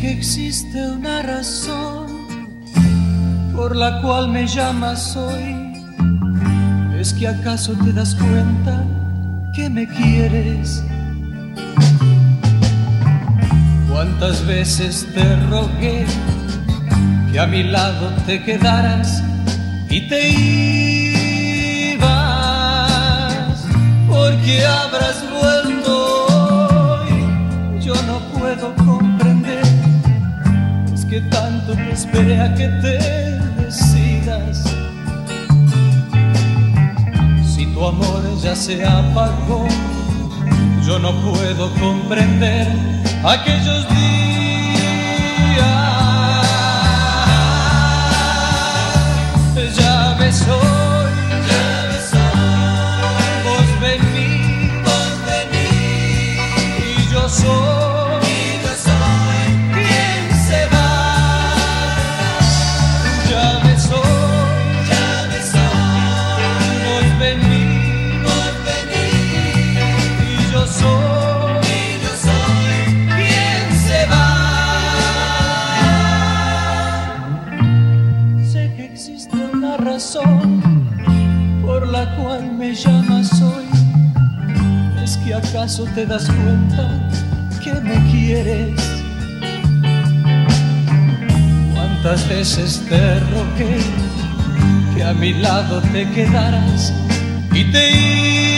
que existe una razón por la cual me llamas hoy. ¿Es que acaso te das cuenta que me quieres? ¿Cuántas veces te rogué que a mi lado te quedaras y te ibas? Porque habrás vuelto hoy, yo no puedo comprender. Tanto te esperé a que te decidas. Si tu amor ya se apagó, yo no puedo comprender aquellos una razón por la cual me llamas hoy. Es que acaso te das cuenta que me quieres. Cuántas veces te rogué que a mi lado te quedaras y te